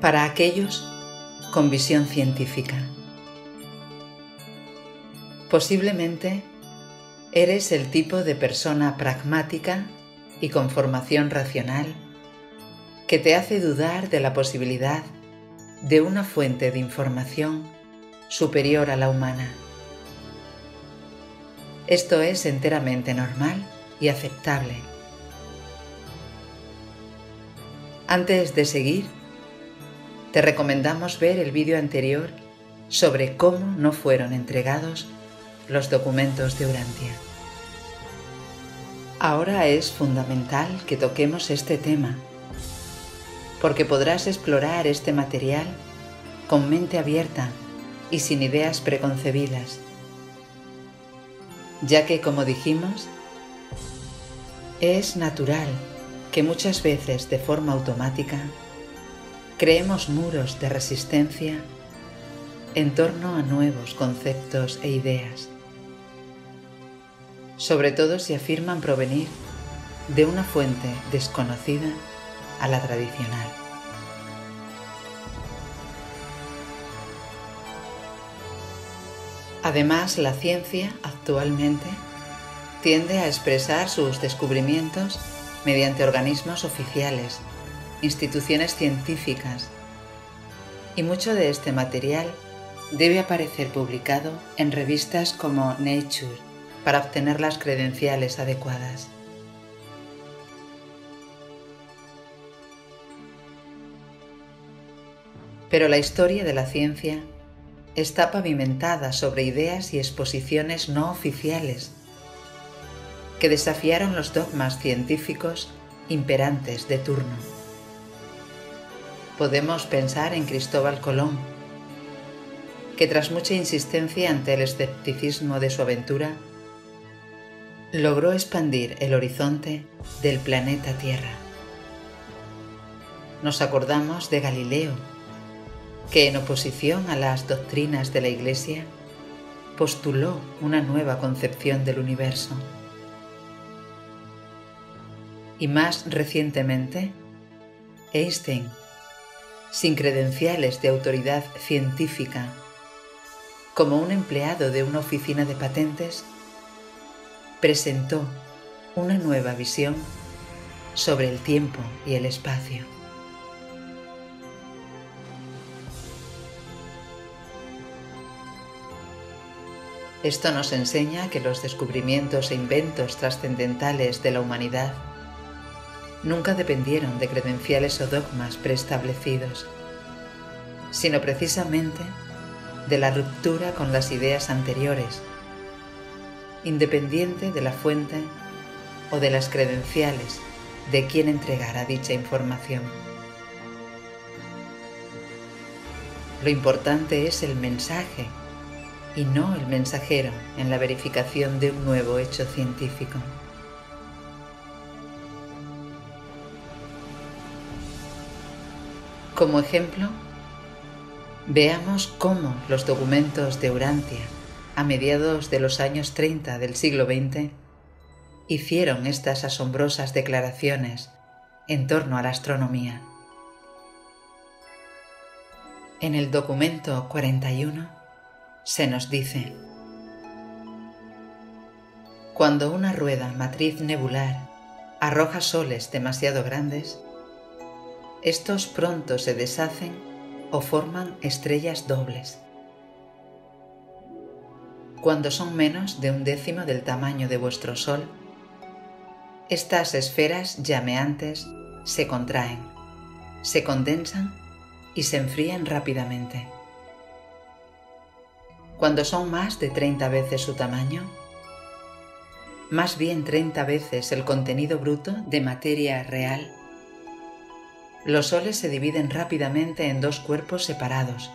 para aquellos con visión científica. Posiblemente eres el tipo de persona pragmática y con formación racional que te hace dudar de la posibilidad de una fuente de información superior a la humana. Esto es enteramente normal y aceptable. Antes de seguir, te recomendamos ver el vídeo anterior sobre cómo no fueron entregados los documentos de Urantia. Ahora es fundamental que toquemos este tema, porque podrás explorar este material con mente abierta y sin ideas preconcebidas, ya que, como dijimos, es natural que muchas veces de forma automática creemos muros de resistencia en torno a nuevos conceptos e ideas, sobre todo si afirman provenir de una fuente desconocida a la tradicional. Además, la ciencia actualmente tiende a expresar sus descubrimientos mediante organismos oficiales, instituciones científicas, y mucho de este material debe aparecer publicado en revistas como Nature para obtener las credenciales adecuadas. Pero la historia de la ciencia está pavimentada sobre ideas y exposiciones no oficiales que desafiaron los dogmas científicos imperantes de turno. Podemos pensar en Cristóbal Colón, que tras mucha insistencia ante el escepticismo de su aventura, logró expandir el horizonte del planeta Tierra. Nos acordamos de Galileo, que en oposición a las doctrinas de la Iglesia postuló una nueva concepción del universo y más recientemente, Einstein, sin credenciales de autoridad científica, como un empleado de una oficina de patentes, presentó una nueva visión sobre el tiempo y el espacio. Esto nos enseña que los descubrimientos e inventos trascendentales de la humanidad nunca dependieron de credenciales o dogmas preestablecidos, sino precisamente de la ruptura con las ideas anteriores, independiente de la fuente o de las credenciales de quien entregara dicha información. Lo importante es el mensaje y no el mensajero en la verificación de un nuevo hecho científico. Como ejemplo, veamos cómo los documentos de Urantia a mediados de los años 30 del siglo XX hicieron estas asombrosas declaraciones en torno a la astronomía. En el documento 41 se nos dice, cuando una rueda matriz nebular arroja soles demasiado grandes, estos pronto se deshacen o forman estrellas dobles. Cuando son menos de un décimo del tamaño de vuestro Sol, estas esferas llameantes se contraen, se condensan y se enfrían rápidamente. Cuando son más de 30 veces su tamaño, más bien 30 veces el contenido bruto de materia real los soles se dividen rápidamente en dos cuerpos separados,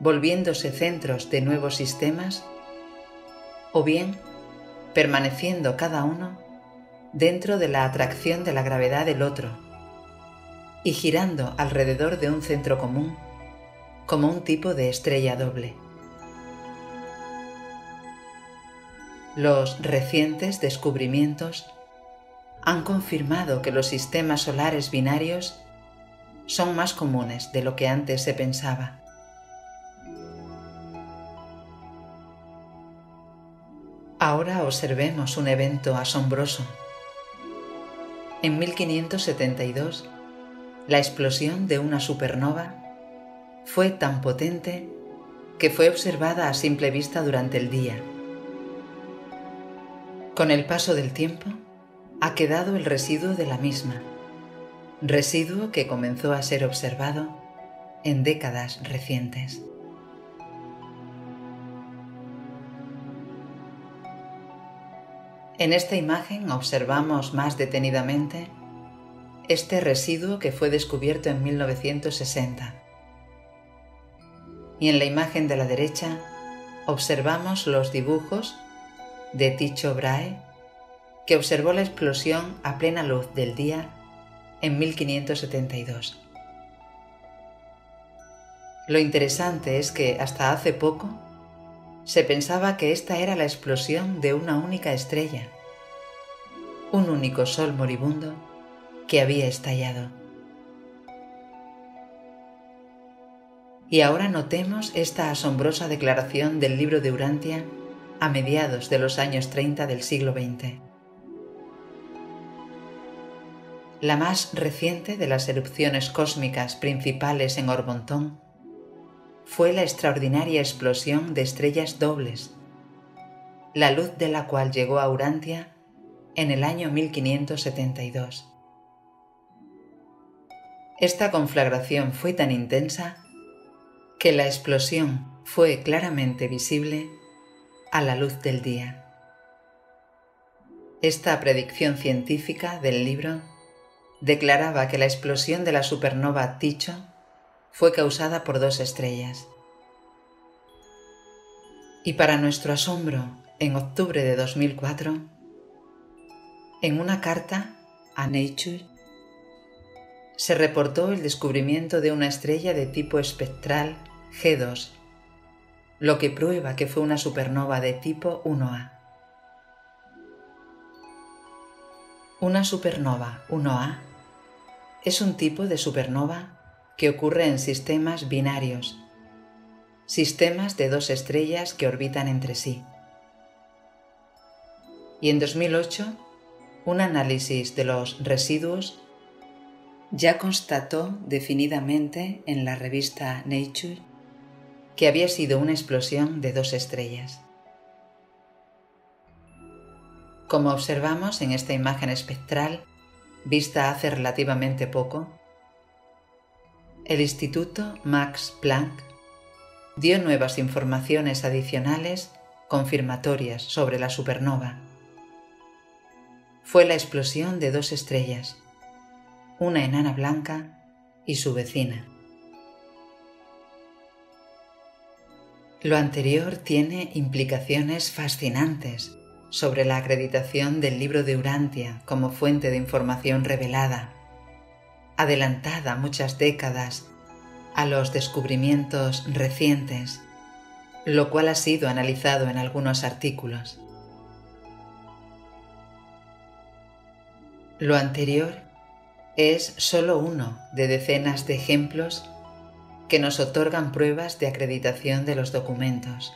volviéndose centros de nuevos sistemas o bien permaneciendo cada uno dentro de la atracción de la gravedad del otro y girando alrededor de un centro común como un tipo de estrella doble. Los recientes descubrimientos han confirmado que los sistemas solares binarios son más comunes de lo que antes se pensaba. Ahora observemos un evento asombroso. En 1572, la explosión de una supernova fue tan potente que fue observada a simple vista durante el día. Con el paso del tiempo, ha quedado el residuo de la misma, residuo que comenzó a ser observado en décadas recientes. En esta imagen observamos más detenidamente este residuo que fue descubierto en 1960. Y en la imagen de la derecha observamos los dibujos de Tycho Brahe, que observó la explosión a plena luz del día en 1572. Lo interesante es que hasta hace poco se pensaba que esta era la explosión de una única estrella, un único sol moribundo que había estallado. Y ahora notemos esta asombrosa declaración del libro de Urantia a mediados de los años 30 del siglo XX. La más reciente de las erupciones cósmicas principales en Orbontón fue la extraordinaria explosión de estrellas dobles, la luz de la cual llegó a Urantia en el año 1572. Esta conflagración fue tan intensa que la explosión fue claramente visible a la luz del día. Esta predicción científica del libro declaraba que la explosión de la supernova Tycho fue causada por dos estrellas. Y para nuestro asombro, en octubre de 2004, en una carta a Nature, se reportó el descubrimiento de una estrella de tipo espectral G2 lo que prueba que fue una supernova de tipo 1A. Una supernova 1A es un tipo de supernova que ocurre en sistemas binarios, sistemas de dos estrellas que orbitan entre sí. Y en 2008, un análisis de los residuos ya constató definidamente en la revista Nature que había sido una explosión de dos estrellas. Como observamos en esta imagen espectral, vista hace relativamente poco, el Instituto Max Planck dio nuevas informaciones adicionales confirmatorias sobre la supernova. Fue la explosión de dos estrellas, una enana blanca y su vecina. Lo anterior tiene implicaciones fascinantes sobre la acreditación del libro de Urantia como fuente de información revelada, adelantada muchas décadas a los descubrimientos recientes, lo cual ha sido analizado en algunos artículos. Lo anterior es solo uno de decenas de ejemplos que nos otorgan pruebas de acreditación de los documentos.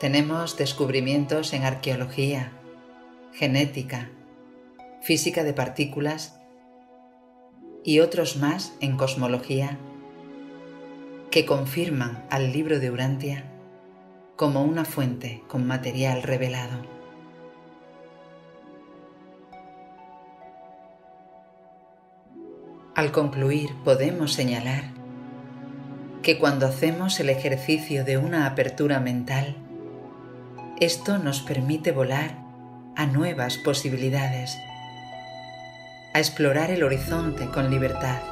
Tenemos descubrimientos en arqueología, genética, física de partículas y otros más en cosmología que confirman al libro de Urantia como una fuente con material revelado. Al concluir podemos señalar que cuando hacemos el ejercicio de una apertura mental, esto nos permite volar a nuevas posibilidades, a explorar el horizonte con libertad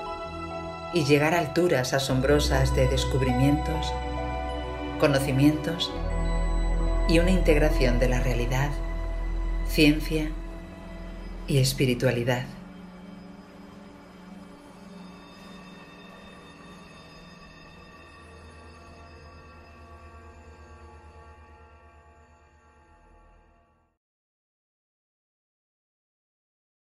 y llegar a alturas asombrosas de descubrimientos, conocimientos y una integración de la realidad, ciencia y espiritualidad.